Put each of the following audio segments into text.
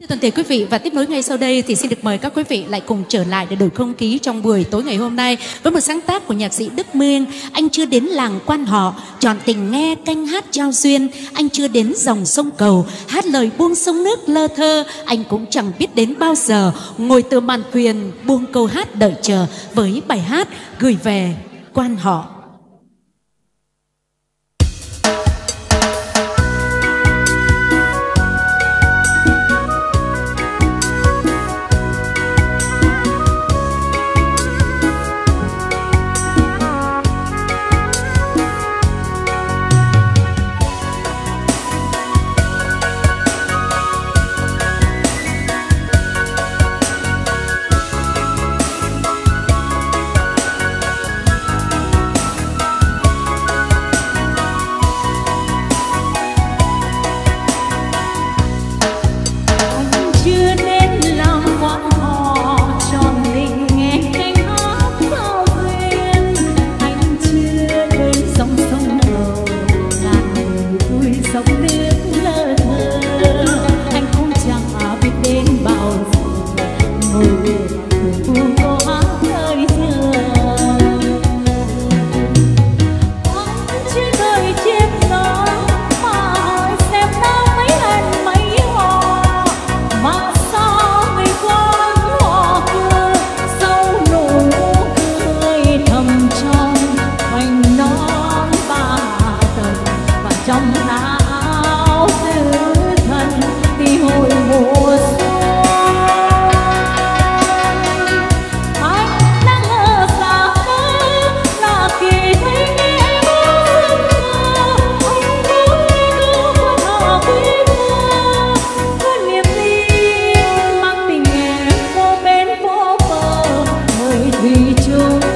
Thưa toàn thể quý vị và tiếp nối ngay sau đây thì xin được mời các quý vị lại cùng trở lại để đổi không khí trong buổi tối ngày hôm nay với một sáng tác của nhạc sĩ Đức Minh. Anh chưa đến làng quan họ, chọn tình nghe canh hát trao duyên. Anh chưa đến dòng sông cầu, hát lời buông sông nước lơ thơ. Anh cũng chẳng biết đến bao giờ ngồi từ màn thuyền buông câu hát đợi chờ với bài hát gửi về quan họ. home. mundo.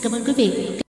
Xin cảm ơn quý vị.